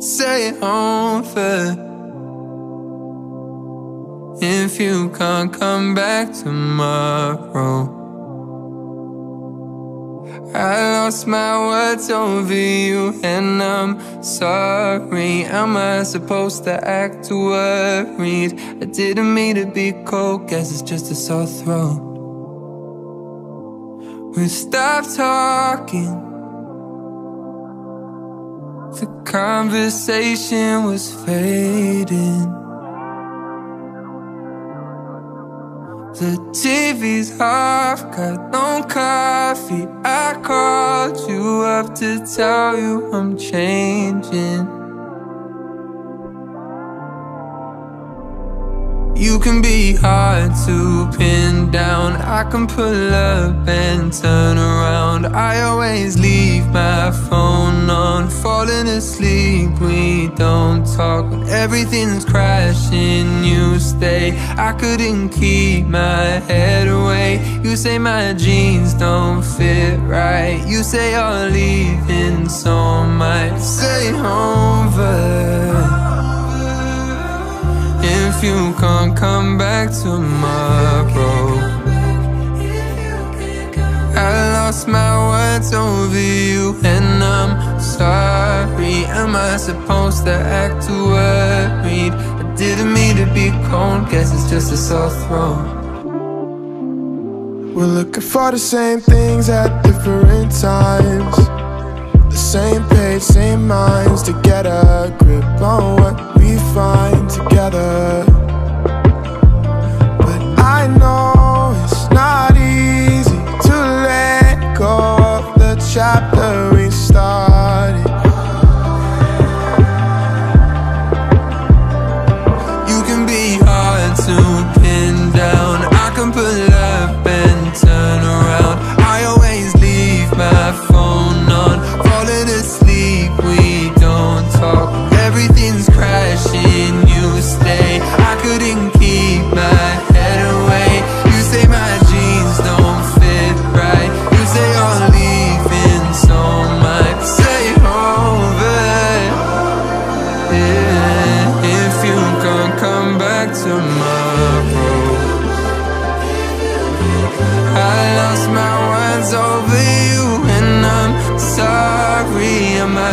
stay over. If you can't come back tomorrow. I lost my words over you and I'm sorry Am I supposed to act worried? I didn't mean to be cold, guess it's just a sore throat We stopped talking conversation was fading. The TV's off, got no coffee. I called you up to tell you I'm changing You can be hard to pin down. I can pull up and turn around. I always leave my phone on. Falling asleep, we don't talk. When everything's crashing, you stay. I couldn't keep my head away. You say my jeans don't fit right. You say you're leaving, so I might stay over if you can't come back tomorrow I lost my words over you and I'm sorry. Am I supposed to act too worried? I didn't mean to be cold, guess it's just a sore throat. We're looking for the same things at different times. The same page, same minds to get a grip on what we find together of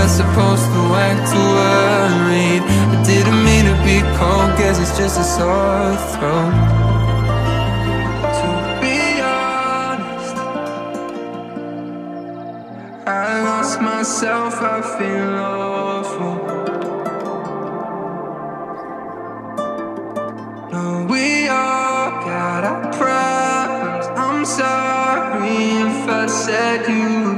Am supposed to act worried? I didn't mean to be cold, guess it's just a sore throat To be honest I lost myself, I feel awful No, we all got our problems. I'm sorry if I said you